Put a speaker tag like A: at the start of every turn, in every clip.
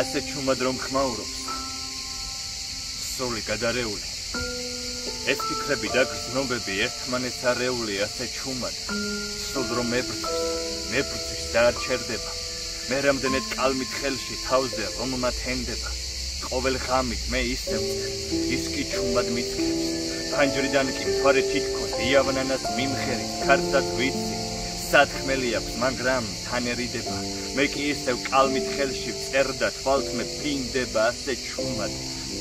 A: ასე ჩუმად რომ ხმაურობს. სული გადარეული. ეს ფიქრები და გზნობები ერთმანეთს არეული ასე ჩუმად. სულ რომ მებრძვის მებრძვის და არ ჩერდება მე რამდენად კალმით ხელში თავზე რომ მათენდება. ყოველ ღამით მე ისევ ის კი ჩუმად მიცქებს ფანჯრიდან კი მთვარე თითქოს იავნანას მიმხერის ქარცად ვიცი სათხმელი აქვს, მაგრამ თანერიდება. მე კი ისევ კალმით ხელში წერდა თვალთმე ფინდება ასე ჩუმად,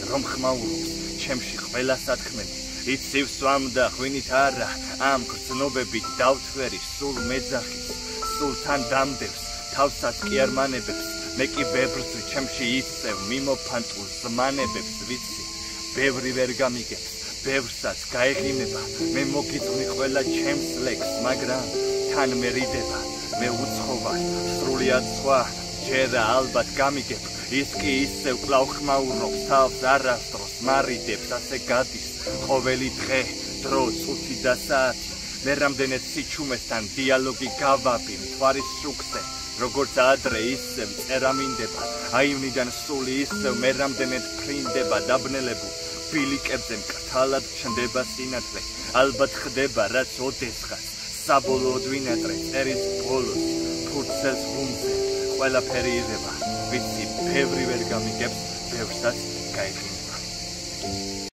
A: რომ ხმაურობს ჩემში ყველა სათხმელი. იცივ სვამ და ღვინით არა, ამ გრძნობებით დავთვერი სულ მეძახის, სულ თან დამდევს, თავსაც კი არ მანებებს. მე კი ბებრზე ჩემში ისევ მიმოფანტულ ზმანებებს ვიცი, ბევრი ვერ გამიგებს. ბევრსაც გაეღინება მე მოგიწვნი ყველა ჩემს ლექს მაგრამ თან მე რიდება მე უცხო სრულიად სხვა შერა ალბათ გამიგებ ის კი ისევ კлау ხმაურობს თავს არასდროს მარიდებს ასე გადის ყოველი დღე დრო წუთი და საათი. მე რამდენად სიჩუმესთან დიალოგი გავაბი მთვარის შუქზე როგორც ადრე ისევ წერამინდება აივნიდან სული ისევ მე რამდენად ფრინდება დაბნელებულ ბილიკებზე მკრთალად ჩნდება სინათლე ალბათ ხდება რაც ოდესღაც. საბოლოოდ ვინატრე წერის ბოლოს ფურცელს გუმზე ყველაფერი იღება. ვიცი ბევრი ვერ გამიგებს ბევრსაც გაიხინება